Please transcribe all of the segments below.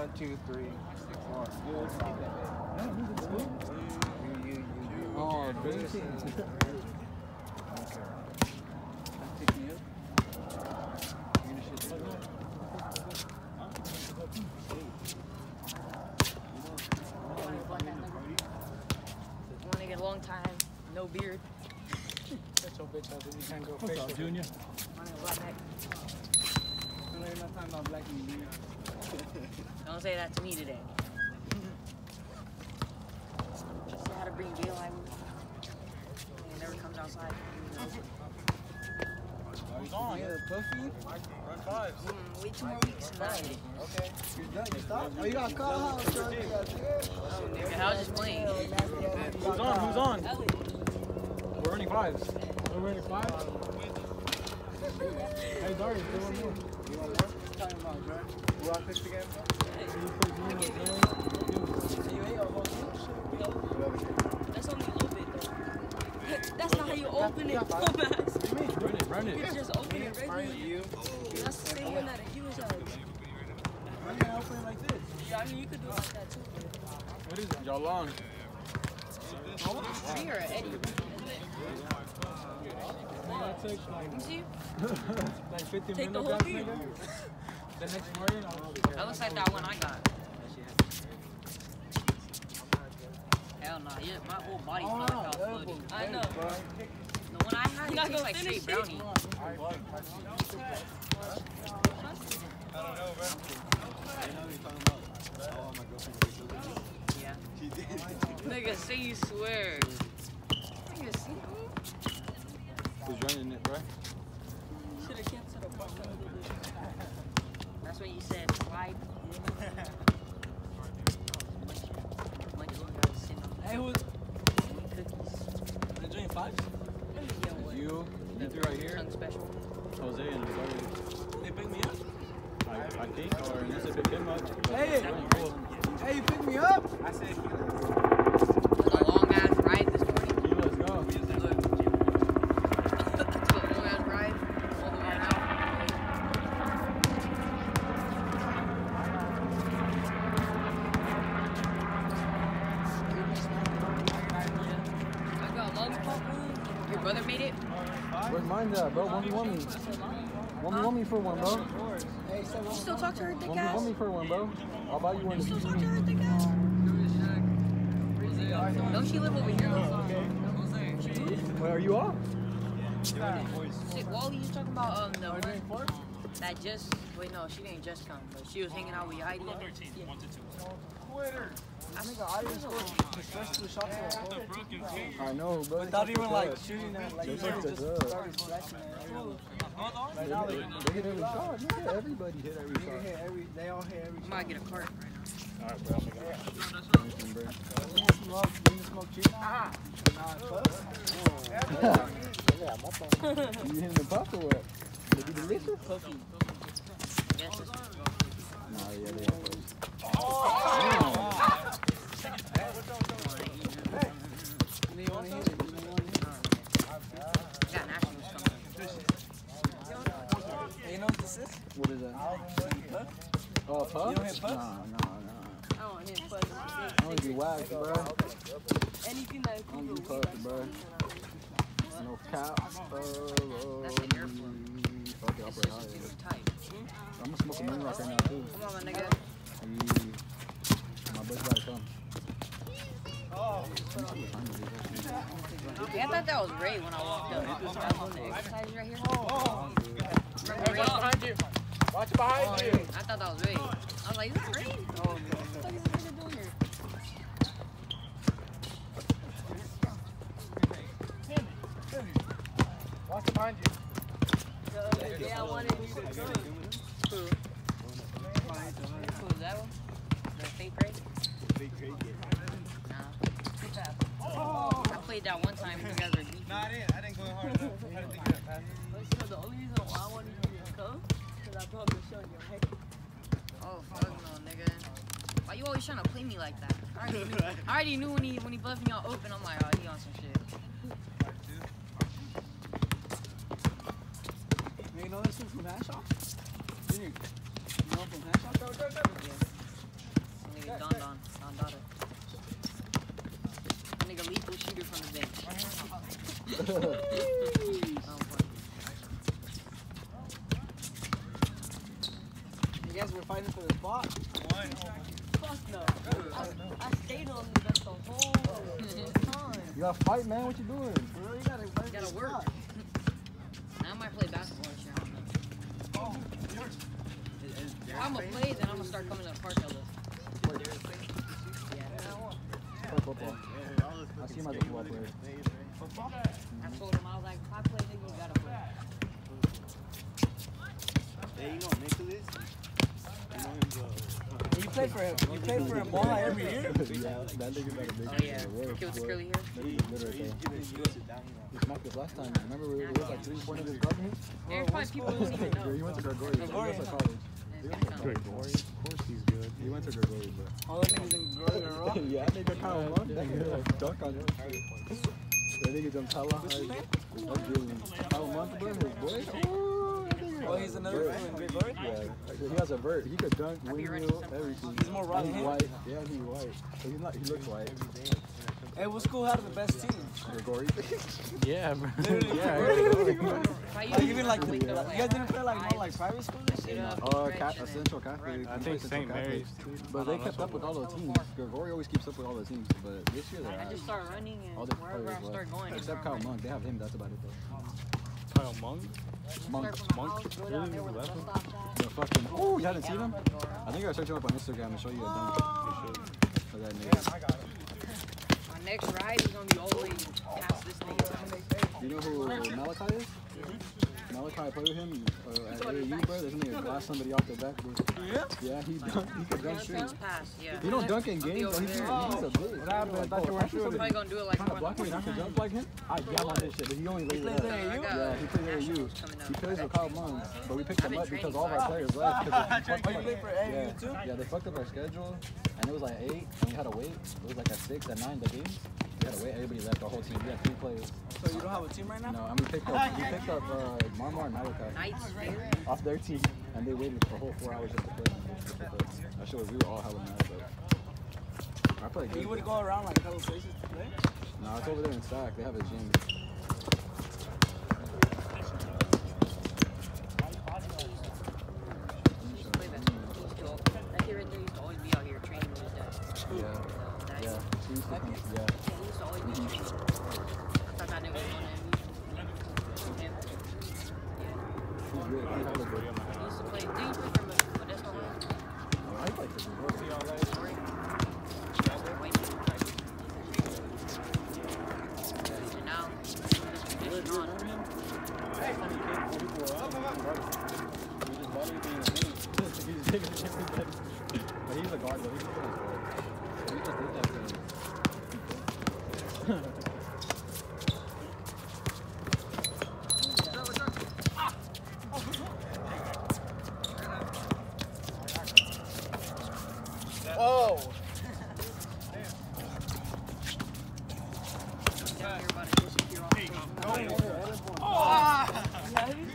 One, two, three, four. You, you, you, you. Oh, This. Benji. Okay. Pick me up. You gonna shit this way. Want to get a long time, no beard. That's your bitch ass. You can't go What's up, facial. Junior? Want to black neck. No, you're not about black and blue. Don't say that to me today. Just say how to bring daylight. It never comes outside. Who's on? Yeah, Puffy. Run five. Mm, way two more weeks. Nah. Okay. You're done. You stopped? Oh, you got caught, huh? Son, you got scared? Oh, nigga, I was just playing. Who's on? Who's on? We're running fives. We're ready five. Hey, Darius, do one more. You want more? Talking about Jordan. Who I pitched again? You put me in the game. You ate a whole thing. Whoever. That's only a little bit though. That's not how you open it, dumbass. Run it, run You it. just open it Aren't regularly. you? That's the same one that you was at. Why you open it like this? Yeah, I mean you could do it like that too. What is it? Y'all long. Me or Eddie? That takes like, see? like 15 Take the whole guys, thing. The next morning, I'll That looks like that one I got. Hell no, yeah, my whole body Oh, felt like I was floating. I know. The one I had, You it tastes gonna like finish straight it? brownie. I don't know, bro. Yeah. She did. Nigga, say you swear. Who's running it, bro? Should have canceled the podcast. That's what you said. Slide. Hey, who's Cookies. the Dream Five? You, you three right here. Special. Jose and Darius. They pick me up. I, I think, or unless they pick him up. Hey! Be cool. Hey, you pick me up? I said, Took a long ass ride this morning. Kilo, let's go. Took a long ass ride. All the way out. I got lollipop room. Your brother made it? Where's mine at, bro? One me, one me. One me, one me for one, bro. You still talk to her thick One me, one ass? me for one, bro. I'll buy you one. You still talk to her thick ass? Don't she live over here? Wait, are you off? Shit, Wally, you talking about um the one that just wait no, she didn't just come, but she was hanging out with Heidi. I think I was two shots were I know, bro. Without even like shooting at, like, They you took the just started flashing at everyone. They, Right now, they, they, they hit every shot. Nigga, everybody hit every they shot. hit every, they all hit every I shot. might get a cart. Alright, bro. I'm gonna Listen, bro. You want smoke? You want smoke cheap? Nah, puff. You hitting the puff or what? They be delicious? Yes, it's Nah, yeah, they Anything that I don't do bro. No cap. Oh, oh, That's the airflow. Fuck it, I'll It's put it just tight. I'm gonna smoke a moon rock right now, too. Come on, my nigga. Hey, my buddy's about to come. Yeah, I thought that was Ray when I walked up. That one, the exercise right here. Remember Ray? behind you. Watch behind oh, you. I thought that was Ray. I was like, is that Ray? Oh, what the Watch behind you. I wanted you to come. That one? Nah. I played that one time you I didn't. Wanted you to your head. Oh fuck no, nigga. Why you always trying to play me like that? I already knew, I already knew when he when he left me on open. I'm like, oh, he on some shit. from Junior, you know from Go, go, go. Don Don. Don lethal shooter from the bench. you guys were fighting for the spot? Why? Fuck no. I, I stayed on the bench the whole oh. time. You gotta fight, man. What you doing? Bro, you gotta, you gotta work. Spot. I'm gonna play, then I'm gonna start coming to the park a little. Yeah. Play football. I see him as a football player. I told him I was like, if I play, nigga, you gotta play. Hey, you know Nicholas? You know him, You play for him. You play for him all every year. yeah, that nigga got a Oh yeah, work, kid with the curly hair. That nigga's literally he, saying, he, he sit down, you smacked us last time. Remember we it was like three, four niggas guarding him? There's probably oh, people who don't even know. He went to Gregorius. He went to. He went to Gregorius, of course he's good. He went to Gregorius, bro. All the niggas in raw. yeah, that nigga kind of. That nigga dunk on him. That nigga jumped hella high. That dude, Month, bro, his boy. Ooh, that nigga Oh, he's another vert. in Glory? Yeah, he has a vert. He could dunk, windmill, everything. He's more right He's white. Yeah, he's white. He's not. He looks white. Hey, what school had the best team? Gregorius. Yeah, bro. Yeah. If I Like even like, wake you guys didn't play like no like private schools and shit. Get up, Uh, stretch, Cat, Essential Catholic. run. I think Central St. Mary's. Catholic. But they kept up with all the teams. Gregory always keeps up with all the teams. But this year they're I ass. just start running and All the wherever players I start going, Except Kyle running. Monk. They have him. That's about it though. Kyle Monk. Monk. Start Monk? house, go down there where the bus Really? The fucking. Oh, you haven't seen him? Get out the door. I think I searched him up on Instagram and show you a dunk. For that nigga. My next ride is gonna be all the way past this thing. You know who Malachi is? Malachi played with him uh, at AAU, bro. There's nigga glass somebody off the back. Bro. Yeah? Yeah, he dunk. He could dunk straight. Yeah. He don't dunk in games, over but he's, he's a big. What happened? I thought you weren't Like, shooting. Probably gonna do it like trying to block me and I can jump like him, I jam on this shit, but he only lays it up. Yeah, he plays at AU. Nationals coming He plays with Kyle Munn, but we picked him up because all of our players left. Because Oh, you up. for AAU too? yeah, they fucked up our schedule, and it was like eight, and we had to wait. It was like at six, at nine, the games. We had to wait. Everybody left. The whole team. We had three players. So you don't have a team right now? No, I'm gonna pick up, we picked up uh, Marmar and Malachi off their team, and they waited for a whole four hours just to play. Just to play. That shit we were all hella mad. But I played You good. would go around like hella places to play? No, it's over there in Stack. They have a gym. Oh.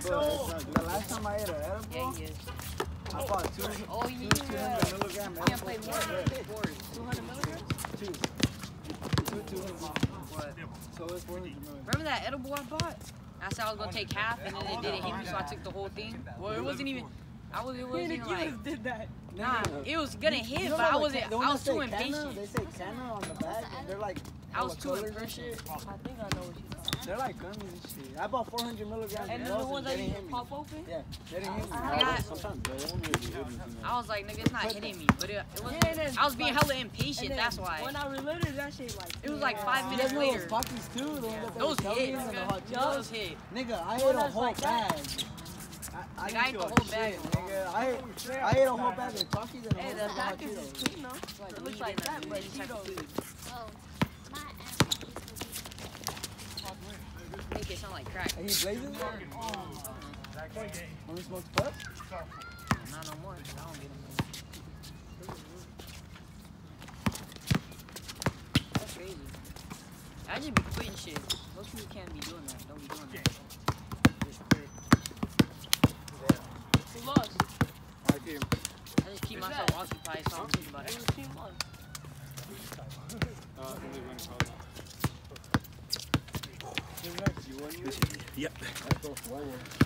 coast. The last time I ate an edible, Yeah, he is. I bought two, Oh, two yeah. 200 milligram can't play more than four. 200 milligrams? Two. Two 200 What? So it's 400 milligrams. Remember that edible I bought? I said I was gonna take half, and then it didn't hit so I took the whole thing. Well, it wasn't even. I was. It wasn't even like. did that. Nah, it was gonna hit, You but know I wasn't. I was too say Canna? impatient. They say Canna on the back, and they're like. I was too of impatient. I think I know what you're talking They're like gummies and shit. I bought 400 milligrams And the those ones that you didn't hit me. pop open? Yeah, they didn't hit me. I, Sometimes, bro, they won't be hit me. I was like, nigga, it's not hitting me, but it, it was. Yeah, then, I was being like, hella impatient. and That's why. When I reloaded that shit, like. It was like five You minutes guys know those later. Too? The ones Those were hit, Chelseas and the nigga. Those hit. Nigga, I Well, ate a whole like that. bag. I, I Nigga, I ate didn't the whole shit, bag. Nigga. I ate, I ate a whole bag of Takis and a Hey, whole the bag of hot package is Cheetos. clean though. It looks like that, but any type of Cheetos. Make it sound like crack. Are you blazing? Let me uh-huh. smoke the puff? Not no more. 'cause I don't get them. That's crazy. I just be quitting shit. Most people can't be doing that. Don't be doing that. Just quit. Who lost? I just keep myself occupied, so I don't think about It it. was team one. Forward.